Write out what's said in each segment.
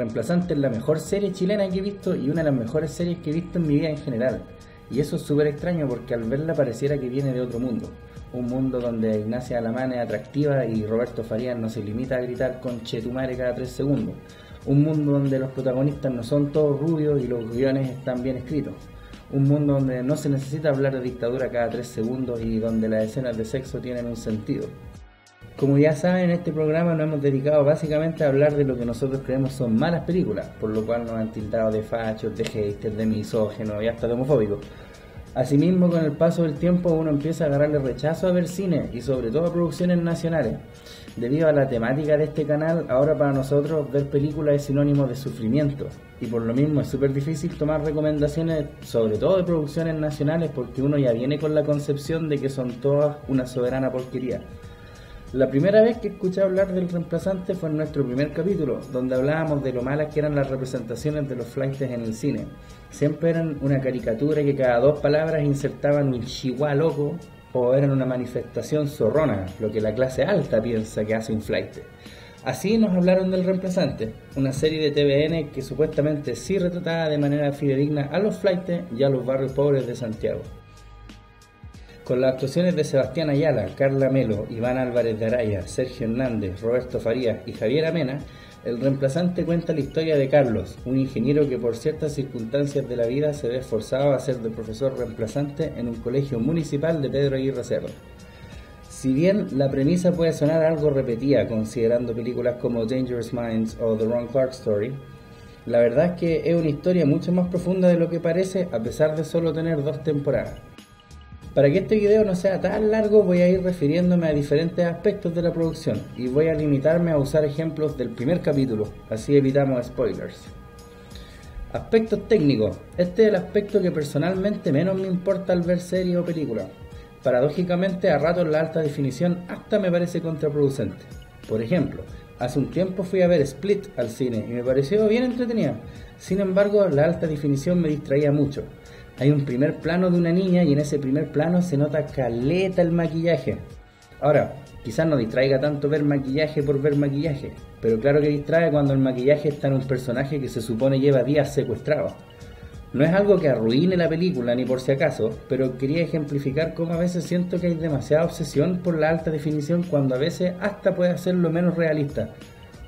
reemplazante es la mejor serie chilena que he visto y una de las mejores series que he visto en mi vida en general. Y eso es súper extraño porque al verla pareciera que viene de otro mundo. Un mundo donde Ignacia Alamán es atractiva y Roberto Farías no se limita a gritar con chetumare cada tres segundos. Un mundo donde los protagonistas no son todos rubios y los guiones están bien escritos. Un mundo donde no se necesita hablar de dictadura cada tres segundos y donde las escenas de sexo tienen un sentido. Como ya saben, en este programa nos hemos dedicado básicamente a hablar de lo que nosotros creemos son malas películas, por lo cual nos han tildado de fachos, de haters, de misógenos y hasta de homofóbicos. Asimismo, con el paso del tiempo uno empieza a agarrarle rechazo a ver cine y sobre todo a producciones nacionales. Debido a la temática de este canal, ahora para nosotros ver películas es sinónimo de sufrimiento y por lo mismo es súper difícil tomar recomendaciones, sobre todo de producciones nacionales, porque uno ya viene con la concepción de que son todas una soberana porquería. La primera vez que escuché hablar del reemplazante fue en nuestro primer capítulo, donde hablábamos de lo malas que eran las representaciones de los flights en el cine. Siempre eran una caricatura que cada dos palabras insertaban un chihuahua loco o eran una manifestación zorrona, lo que la clase alta piensa que hace un flight. Así nos hablaron del reemplazante, una serie de TVN que supuestamente sí retrataba de manera fidedigna a los flights y a los barrios pobres de Santiago. Con las actuaciones de Sebastián Ayala, Carla Melo, Iván Álvarez de Araya, Sergio Hernández, Roberto Farías y Javier Amena, el reemplazante cuenta la historia de Carlos, un ingeniero que por ciertas circunstancias de la vida se ve esforzado a ser de profesor reemplazante en un colegio municipal de Pedro Aguirre Cerro. Si bien la premisa puede sonar algo repetida considerando películas como Dangerous Minds o The Ron Clark Story, la verdad es que es una historia mucho más profunda de lo que parece a pesar de solo tener dos temporadas. Para que este video no sea tan largo voy a ir refiriéndome a diferentes aspectos de la producción y voy a limitarme a usar ejemplos del primer capítulo, así evitamos spoilers. Aspectos técnicos. Este es el aspecto que personalmente menos me importa al ver serie o película. Paradójicamente a ratos la alta definición hasta me parece contraproducente. Por ejemplo, hace un tiempo fui a ver Split al cine y me pareció bien entretenida. Sin embargo, la alta definición me distraía mucho hay un primer plano de una niña y en ese primer plano se nota caleta el maquillaje. Ahora, quizás no distraiga tanto ver maquillaje por ver maquillaje, pero claro que distrae cuando el maquillaje está en un personaje que se supone lleva días secuestrado. No es algo que arruine la película ni por si acaso, pero quería ejemplificar cómo a veces siento que hay demasiada obsesión por la alta definición cuando a veces hasta puede hacerlo menos realista.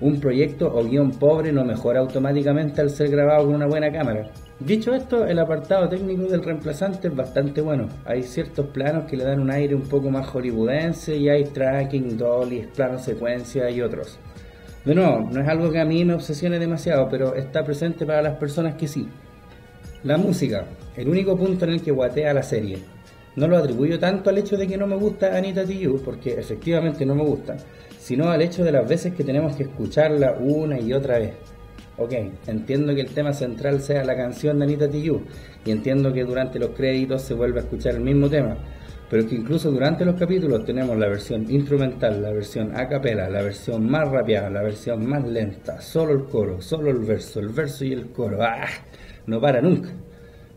Un proyecto o guion pobre no mejora automáticamente al ser grabado con una buena cámara. Dicho esto, el apartado técnico del reemplazante es bastante bueno. Hay ciertos planos que le dan un aire un poco más hollywoodense y hay tracking, dollies, planos secuencia y otros. De nuevo, no es algo que a mí me obsesione demasiado, pero está presente para las personas que sí. La música, el único punto en el que guatea la serie. No lo atribuyo tanto al hecho de que no me gusta Anita Tijoux, porque efectivamente no me gusta, sino al hecho de las veces que tenemos que escucharla una y otra vez. Ok, entiendo que el tema central sea la canción de Anita Tijoux y entiendo que durante los créditos se vuelve a escuchar el mismo tema, pero es que incluso durante los capítulos tenemos la versión instrumental, la versión a capela, la versión más rapeada, la versión más lenta, solo el coro, solo el verso, el verso y el coro. ¡Ah! No para nunca.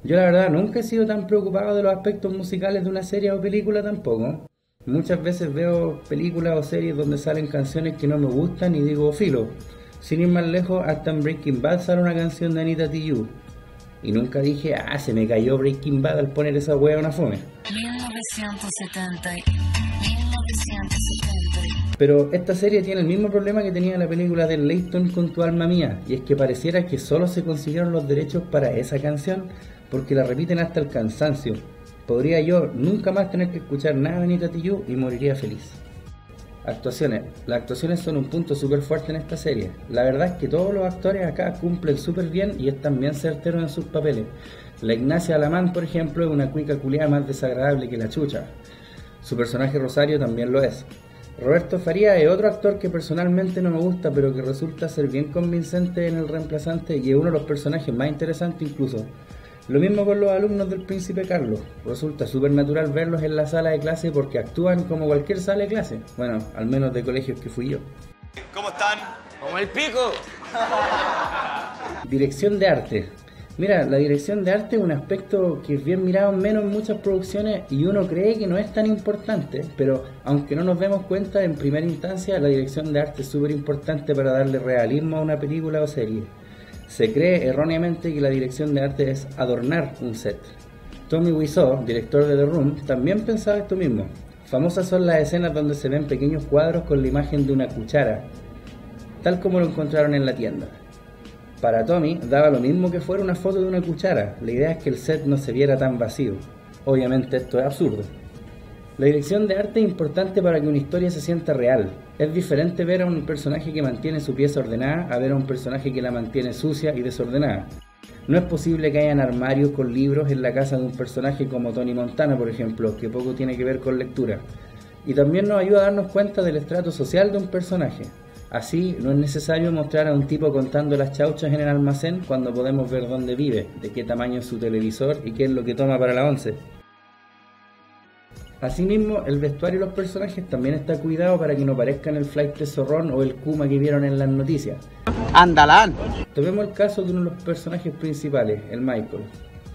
Yo la verdad nunca he sido tan preocupado de los aspectos musicales de una serie o película tampoco. Muchas veces veo películas o series donde salen canciones que no me gustan y digo filo sin ir más lejos, hasta en Breaking Bad sale una canción de Anita Tijoux. Y nunca dije, ah, se me cayó Breaking Bad al poner esa hueá una fome. 1970. Pero esta serie tiene el mismo problema que tenía la película de Leighton con tu alma mía, y es que pareciera que solo se consiguieron los derechos para esa canción porque la repiten hasta el cansancio. Podría yo nunca más tener que escuchar nada de Anita Tijoux y moriría feliz. Actuaciones. Las actuaciones son un punto súper fuerte en esta serie. La verdad es que todos los actores acá cumplen súper bien y están bien certeros en sus papeles. La Ignacia Alamán, por ejemplo, es una cuica culiada más desagradable que la chucha. Su personaje Rosario también lo es. Roberto Faría es otro actor que personalmente no me gusta, pero que resulta ser bien convincente en el reemplazante y es uno de los personajes más interesantes incluso. Lo mismo con los alumnos del Príncipe Carlos. Resulta súper natural verlos en la sala de clase porque actúan como cualquier sala de clase. Bueno, al menos de colegios que fui yo. ¿Cómo están? Como el pico. Dirección de arte. Mira, la dirección de arte es un aspecto que es bien mirado menos en muchas producciones y uno cree que no es tan importante, pero aunque no nos demos cuenta, en primera instancia la dirección de arte es súper importante para darle realismo a una película o serie. Se cree erróneamente que la dirección de arte es adornar un set. Tommy Wiseau, director de The Room, también pensaba esto mismo. Famosas son las escenas donde se ven pequeños cuadros con la imagen de una cuchara, tal como lo encontraron en la tienda. Para Tommy daba lo mismo que fuera una foto de una cuchara, la idea es que el set no se viera tan vacío. Obviamente esto es absurdo. La dirección de arte es importante para que una historia se sienta real. Es diferente ver a un personaje que mantiene su pieza ordenada a ver a un personaje que la mantiene sucia y desordenada. No es posible que hayan armarios con libros en la casa de un personaje como Tony Montana, por ejemplo, que poco tiene que ver con lectura. Y también nos ayuda a darnos cuenta del estrato social de un personaje. Así, no es necesario mostrar a un tipo contando las chauchas en el almacén cuando podemos ver dónde vive, de qué tamaño es su televisor y qué es lo que toma para la once. Asimismo, el vestuario de los personajes también está cuidado para que no parezcan el flight de zorrón o el Kuma que vieron en las noticias. ¡Andalán! Tomemos el caso de uno de los personajes principales, el Michael.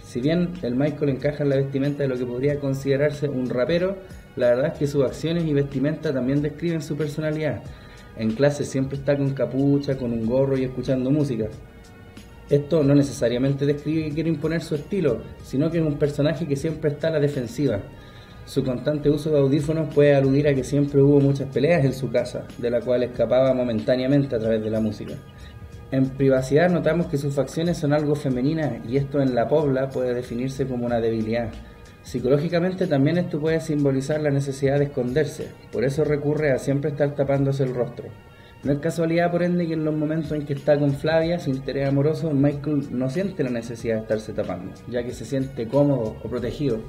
Si bien el Michael encaja en la vestimenta de lo que podría considerarse un rapero, la verdad es que sus acciones y vestimenta también describen su personalidad. En clase siempre está con capucha, con un gorro y escuchando música. Esto no necesariamente describe que quiere imponer su estilo, sino que es un personaje que siempre está a la defensiva su constante uso de audífonos puede aludir a que siempre hubo muchas peleas en su casa, de la cual escapaba momentáneamente a través de la música. En privacidad notamos que sus facciones son algo femeninas y esto en la pobla puede definirse como una debilidad. Psicológicamente también esto puede simbolizar la necesidad de esconderse, por eso recurre a siempre estar tapándose el rostro. No es casualidad, por ende, que en los momentos en que está con Flavia, su interés amoroso, Michael no siente la necesidad de estarse tapando, ya que se siente cómodo o protegido.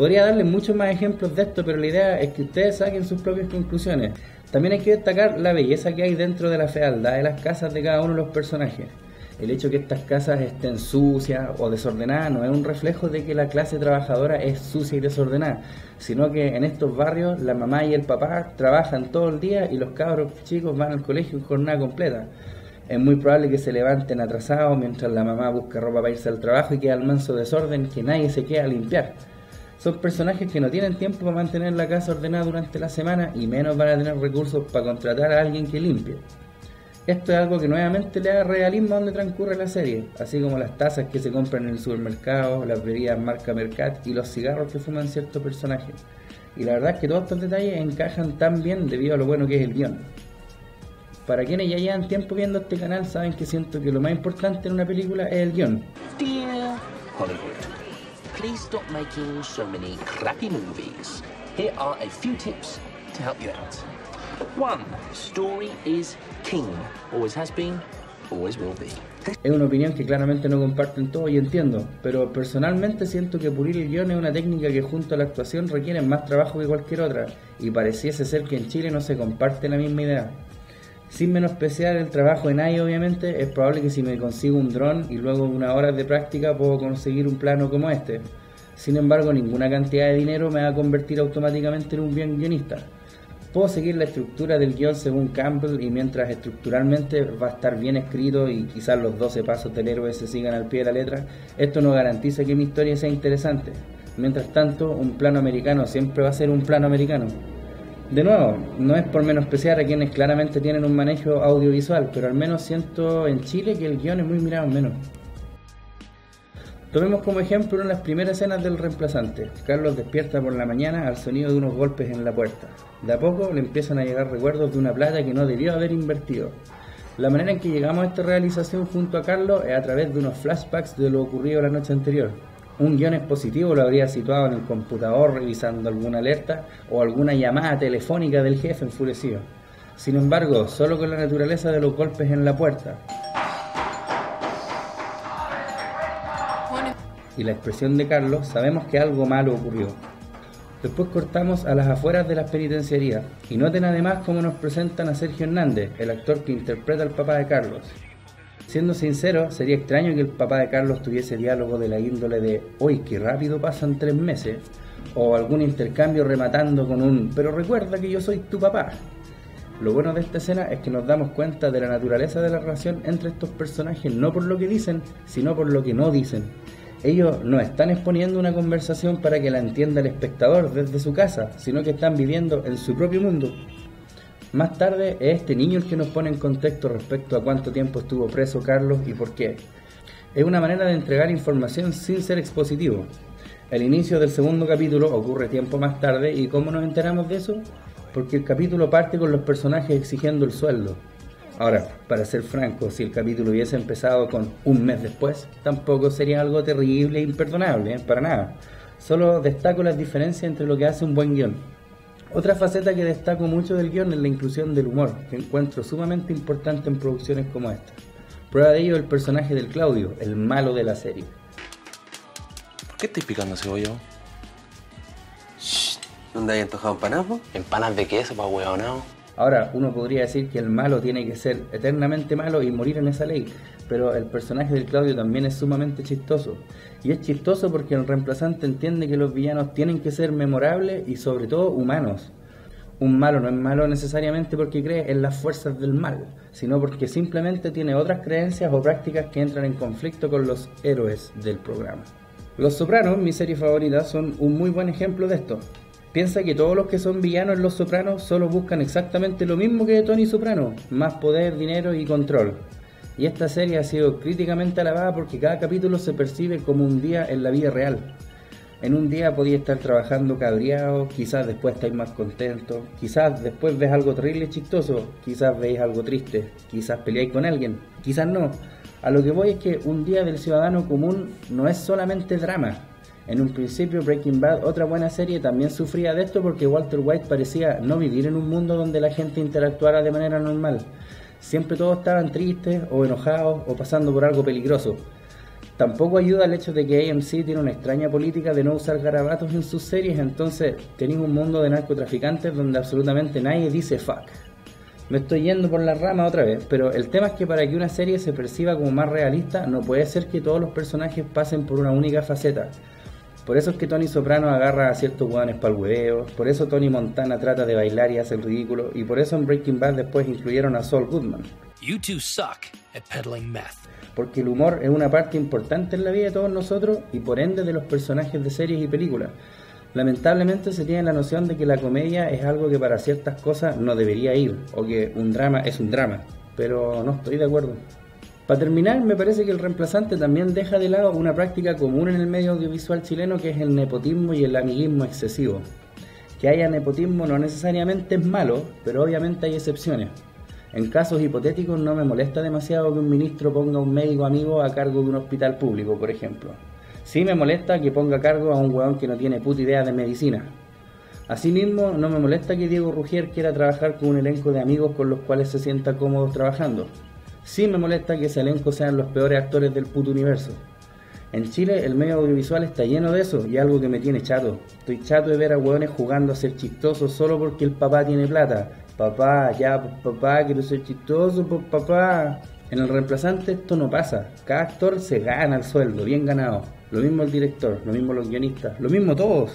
Podría darle muchos más ejemplos de esto, pero la idea es que ustedes saquen sus propias conclusiones. También hay que destacar la belleza que hay dentro de la fealdad de las casas de cada uno de los personajes. El hecho de que estas casas estén sucias o desordenadas no es un reflejo de que la clase trabajadora es sucia y desordenada, sino que en estos barrios la mamá y el papá trabajan todo el día y los cabros chicos van al colegio en jornada completa. Es muy probable que se levanten atrasados mientras la mamá busca ropa para irse al trabajo y queda al manso desorden que nadie se queda a limpiar. Son personajes que no tienen tiempo para mantener la casa ordenada durante la semana y menos van a tener recursos para contratar a alguien que limpie. Esto es algo que nuevamente le da realismo a donde transcurre la serie, así como las tazas que se compran en el supermercado, las bebidas marca Mercat y los cigarros que fuman ciertos personajes. Y la verdad es que todos estos detalles encajan tan bien debido a lo bueno que es el guion. Para quienes ya llevan tiempo viendo este canal saben que siento que lo más importante en una película es el guion. Please stop making so many crappy movies. Here are a few tips to help you out. One, story is king. Always has been, always will be. Es una opinión que claramente no comparten todos y entiendo, pero personalmente siento que pulir el guion es una técnica que junto a la actuación requiere más trabajo que cualquier otra, y pareciese ser que en Chile no se comparte la misma idea. Sin menospreciar el trabajo en AI, obviamente, es probable que si me consigo un dron y luego unas horas de práctica puedo conseguir un plano como este. Sin embargo, ninguna cantidad de dinero me va a convertir automáticamente en un bien guionista. Puedo seguir la estructura del guion según Campbell y mientras estructuralmente va a estar bien escrito y quizás los 12 pasos del héroe se sigan al pie de la letra, esto no garantiza que mi historia sea interesante. Mientras tanto, un plano americano siempre va a ser un plano americano. De nuevo, no es por menospreciar a quienes claramente tienen un manejo audiovisual, pero al menos siento en Chile que el guion es muy mirado menos. Tomemos como ejemplo una de las primeras escenas del reemplazante. Carlos despierta por la mañana al sonido de unos golpes en la puerta. De a poco le empiezan a llegar recuerdos de una plata que no debió haber invertido. La manera en que llegamos a esta realización junto a Carlos es a través de unos flashbacks de lo ocurrido la noche anterior. Un guion expositivo lo habría situado en el computador revisando alguna alerta o alguna llamada telefónica del jefe enfurecido. Sin embargo, solo con la naturaleza de los golpes en la puerta y la expresión de Carlos, sabemos que algo malo ocurrió. Después cortamos a las afueras de las penitenciarías y noten además cómo nos presentan a Sergio Hernández, el actor que interpreta al papá de Carlos. Siendo sincero, sería extraño que el papá de Carlos tuviese diálogo de la índole de hoy qué rápido pasan tres meses, o algún intercambio rematando con un pero recuerda que yo soy tu papá. Lo bueno de esta escena es que nos damos cuenta de la naturaleza de la relación entre estos personajes no por lo que dicen, sino por lo que no dicen. Ellos no están exponiendo una conversación para que la entienda el espectador desde su casa, sino que están viviendo en su propio mundo. Más tarde es este niño el que nos pone en contexto respecto a cuánto tiempo estuvo preso Carlos y por qué. Es una manera de entregar información sin ser expositivo. El inicio del segundo capítulo ocurre tiempo más tarde y ¿cómo nos enteramos de eso? Porque el capítulo parte con los personajes exigiendo el sueldo. Ahora, para ser franco, si el capítulo hubiese empezado con un mes después, tampoco sería algo terrible e imperdonable, ¿eh? para nada. Solo destaco las diferencias entre lo que hace un buen guion. Otra faceta que destaco mucho del guion es la inclusión del humor, que encuentro sumamente importante en producciones como esta. Prueba de ello el personaje del Claudio, el malo de la serie. ¿Por qué estáis picando cebolla? ¿Dónde hay antojado empanadas? Empanas de queso, pa' hueonado. Ahora, uno podría decir que el malo tiene que ser eternamente malo y morir en esa ley, pero el personaje del Claudio también es sumamente chistoso. Y es chistoso porque el reemplazante entiende que los villanos tienen que ser memorables y sobre todo humanos. Un malo no es malo necesariamente porque cree en las fuerzas del mal, sino porque simplemente tiene otras creencias o prácticas que entran en conflicto con los héroes del programa. Los Sopranos, mi serie favorita, son un muy buen ejemplo de esto. Piensa que todos los que son villanos en Los Sopranos solo buscan exactamente lo mismo que Tony Soprano, más poder, dinero y control. Y esta serie ha sido críticamente alabada porque cada capítulo se percibe como un día en la vida real. En un día podía estar trabajando cabreado, quizás después estáis más contentos, quizás después ves algo terrible y chistoso, quizás veis algo triste, quizás peleáis con alguien, quizás no. A lo que voy es que un día del ciudadano común no es solamente drama, en un principio Breaking Bad, otra buena serie, también sufría de esto porque Walter White parecía no vivir en un mundo donde la gente interactuara de manera normal. Siempre todos estaban tristes o enojados o pasando por algo peligroso. Tampoco ayuda el hecho de que AMC tiene una extraña política de no usar garabatos en sus series, entonces tenéis un mundo de narcotraficantes donde absolutamente nadie dice fuck. Me estoy yendo por la rama otra vez, pero el tema es que para que una serie se perciba como más realista, no puede ser que todos los personajes pasen por una única faceta. Por eso es que Tony Soprano agarra a ciertos hueones para el hueveo, por eso Tony Montana trata de bailar y hace el ridículo, y por eso en Breaking Bad después incluyeron a Saul Goodman. You two suck at peddling meth. Porque el humor es una parte importante en la vida de todos nosotros y por ende de los personajes de series y películas. Lamentablemente se tiene la noción de que la comedia es algo que para ciertas cosas no debería ir, o que un drama es un drama, pero no estoy de acuerdo. Para terminar, me parece que el reemplazante también deja de lado una práctica común en el medio audiovisual chileno que es el nepotismo y el amiguismo excesivo. Que haya nepotismo no necesariamente es malo, pero obviamente hay excepciones. En casos hipotéticos no me molesta demasiado que un ministro ponga un médico amigo a cargo de un hospital público, por ejemplo. Sí me molesta que ponga a cargo a un hueón que no tiene puta idea de medicina. Asimismo, no me molesta que Diego Rugier quiera trabajar con un elenco de amigos con los cuales se sienta cómodo trabajando. Sí me molesta que ese elenco sean los peores actores del puto universo. En Chile el medio audiovisual está lleno de eso y algo que me tiene chato. Estoy chato de ver a hueones jugando a ser chistosos solo porque el papá tiene plata. Papá, ya, pues papá, quiero ser chistoso, pues papá. En el reemplazante esto no pasa. Cada actor se gana el sueldo, bien ganado. Lo mismo el director, lo mismo los guionistas, lo mismo todos.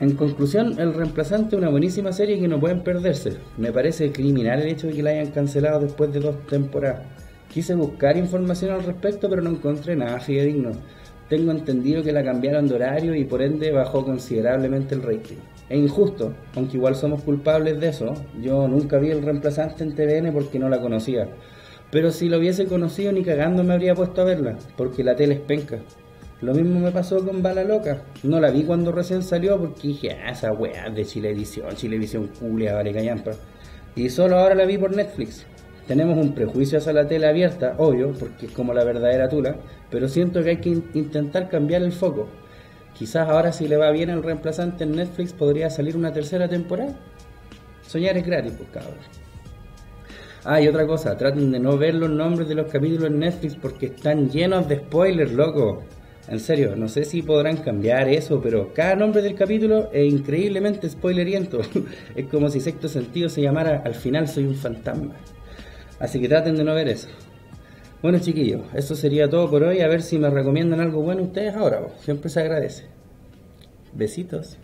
En conclusión, El Reemplazante es una buenísima serie que no pueden perderse. Me parece criminal el hecho de que la hayan cancelado después de dos temporadas. Quise buscar información al respecto, pero no encontré nada fidedigno. Tengo entendido que la cambiaron de horario y por ende bajó considerablemente el rating. Es injusto, aunque igual somos culpables de eso. Yo nunca vi el reemplazante en TVN porque no la conocía. Pero si lo hubiese conocido ni cagando me habría puesto a verla, porque la tele es penca. Lo mismo me pasó con Bala Loca. No la vi cuando recién salió porque dije, ah, esa weá de Chilevisión, Chilevisión culia, vale callampa. Y solo ahora la vi por Netflix. Tenemos un prejuicio hacia la tele abierta, obvio, porque es como la verdadera tula, pero siento que hay que intentar cambiar el foco. Quizás ahora si le va bien el reemplazante en Netflix podría salir una tercera temporada. Soñar es gratis, pues cabrón. Ah, y otra cosa, traten de no ver los nombres de los capítulos en Netflix porque están llenos de spoilers, loco. En serio, no sé si podrán cambiar eso, pero cada nombre del capítulo es increíblemente spoileriento. es como si sexto sentido se llamara Al final soy un fantasma. Así que traten de no ver eso. Bueno chiquillos, eso sería todo por hoy. A ver si me recomiendan algo bueno ustedes ahora. Siempre se agradece. Besitos.